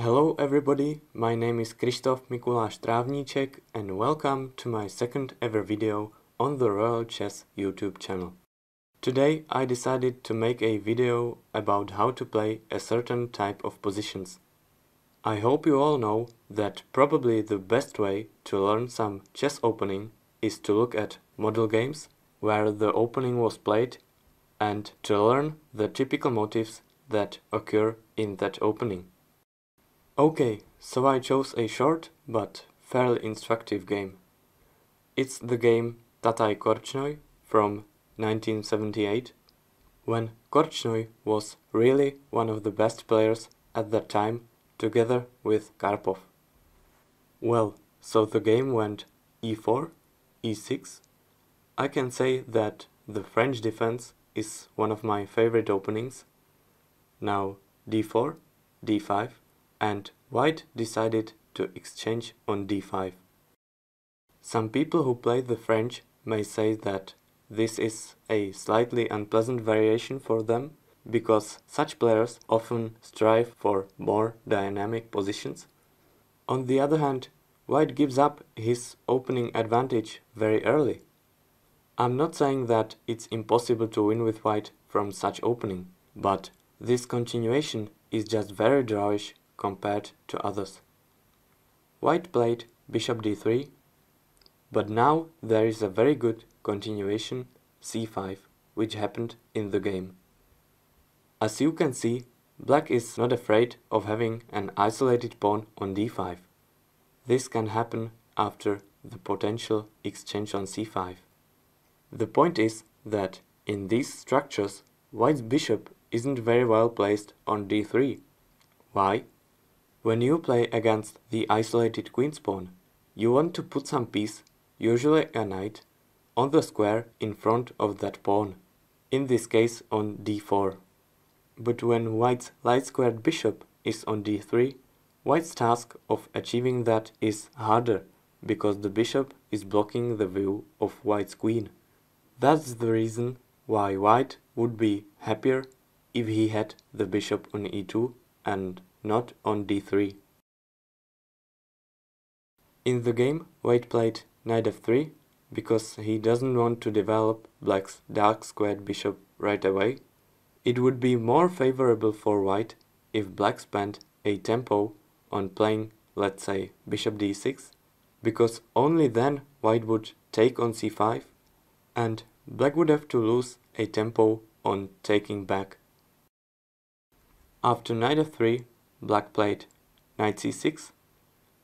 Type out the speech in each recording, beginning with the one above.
Hello everybody, my name is Krzysztof Mikuláš Trávníček and welcome to my second ever video on the Royal Chess YouTube channel. Today I decided to make a video about how to play a certain type of positions. I hope you all know that probably the best way to learn some chess opening is to look at model games where the opening was played and to learn the typical motifs that occur in that opening. Okay, so I chose a short but fairly instructive game. It's the game Tatai Korchnoi from 1978, when Korchnoi was really one of the best players at that time together with Karpov. Well, so the game went e4, e6. I can say that the French defense is one of my favorite openings. Now d4, d5, and white decided to exchange on d5. Some people who play the French may say that this is a slightly unpleasant variation for them because such players often strive for more dynamic positions. On the other hand, white gives up his opening advantage very early. I'm not saying that it's impossible to win with white from such opening, but this continuation is just very drawish compared to others. White played bishop d3, but now there is a very good continuation c5 which happened in the game. As you can see, black is not afraid of having an isolated pawn on d5. This can happen after the potential exchange on c5. The point is that in these structures, white's bishop isn't very well placed on d3. Why? When you play against the isolated queen's pawn, you want to put some piece, usually a knight, on the square in front of that pawn, in this case on d4. But when white's light-squared bishop is on d3, white's task of achieving that is harder, because the bishop is blocking the view of white's queen. That's the reason why white would be happier if he had the bishop on e2 and not on d3. In the game, white played knight f3 because he doesn't want to develop black's dark squared bishop right away. It would be more favorable for white if black spent a tempo on playing, let's say, bishop d6, because only then white would take on c5 and black would have to lose a tempo on taking back. After knight f3, black played knight c6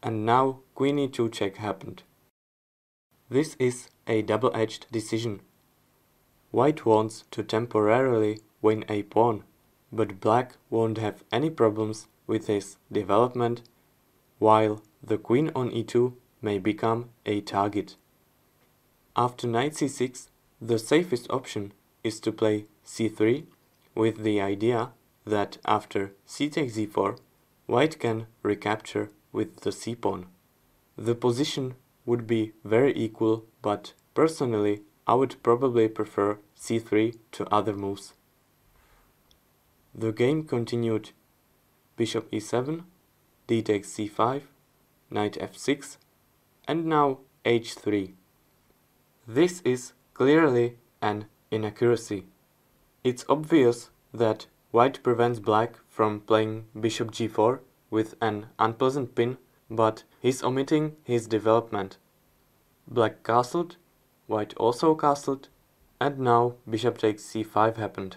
and now queen e2 check happened. This is a double-edged decision. White wants to temporarily win a pawn, but black won't have any problems with his development, while the queen on e2 may become a target. After knight c6, the safest option is to play c3 with the idea that after c takes e4, white can recapture with the c-pawn. The position would be very equal, but personally I would probably prefer c3 to other moves. The game continued bishop e7, d takes c5, knight f6, and now h3. This is clearly an inaccuracy. It's obvious that White prevents black from playing bishop g4 with an unpleasant pin, but he's omitting his development. Black castled, white also castled, and now bishop takes c5 happened.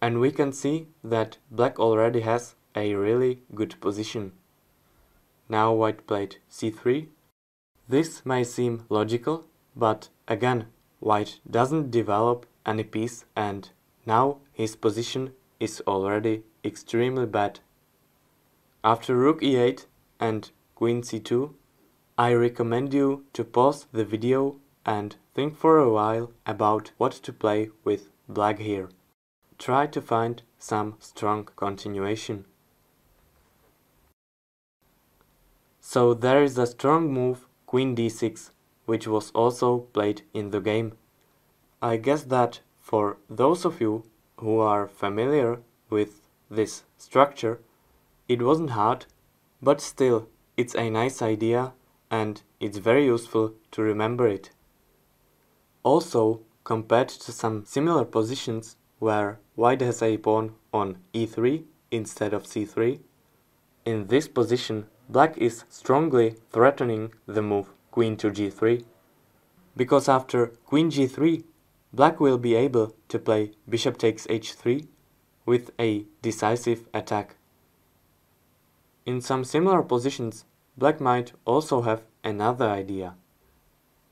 And we can see that black already has a really good position. Now white played c3. This may seem logical, but again, white doesn't develop any piece and now his position is already extremely bad. After rook e8 and queen c2, I recommend you to pause the video and think for a while about what to play with black here. Try to find some strong continuation. So there is a strong move queen d6 which was also played in the game. I guess that for those of you who are familiar with this structure, it wasn't hard But still, it's a nice idea and it's very useful to remember it. Also, compared to some similar positions where white has a pawn on e3 instead of c3, in this position black is strongly threatening the move queen to g3, because after queen g3 black will be able to play bishop takes h3 with a decisive attack. In some similar positions, black might also have another idea.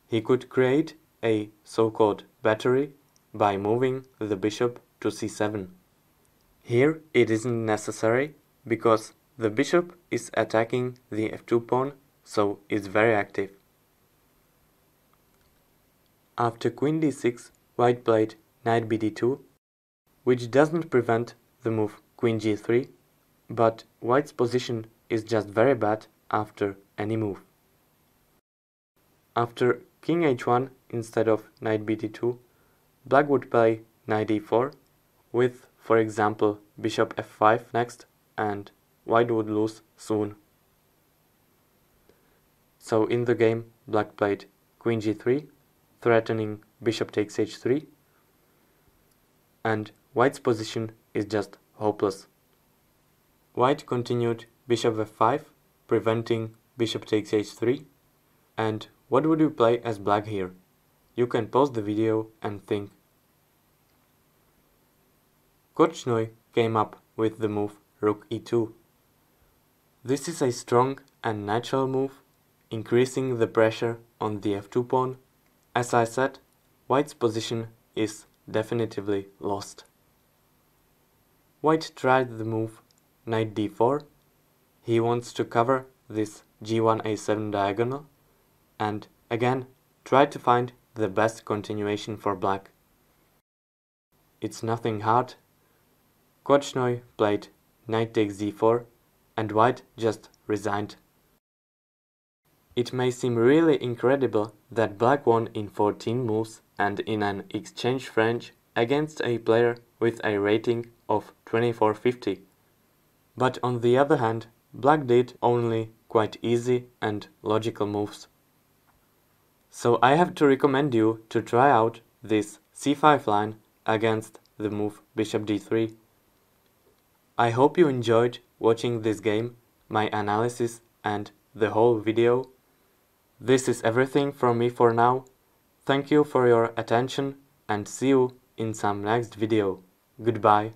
He could create a so-called battery by moving the bishop to c7. Here it isn't necessary because the bishop is attacking the f2 pawn, so it's very active. After queen d6, white played knight bd2, which doesn't prevent the move queen g3, but white's position is just very bad after any move. After king h1 instead of knight bd2, black would play knight e4 with, for example, bishop f5 next and white would lose soon. So in the game, black played queen g3, threatening bishop takes h3, and white's position is just hopeless. White continued bishop f5, preventing bishop takes h3, and what would you play as black here? You can pause the video and think. Korchnoi came up with the move rook e2. This is a strong and natural move, increasing the pressure on the f2 pawn. As I said, white's position is definitively lost. White tried the move knight d4. He wants to cover this g1 a7 diagonal and again tried to find the best continuation for black. It's nothing hard. Korchnoi played knight takes d4 and white just resigned. It may seem really incredible that black won in 14 moves and in an exchange French against a player with a rating of 2450. But on the other hand, black did only quite easy and logical moves. So I have to recommend you to try out this c5 line against the move bishop d3. I hope you enjoyed watching this game, my analysis and the whole video. This is everything from me for now. Thank you for your attention and see you in some next video. Goodbye.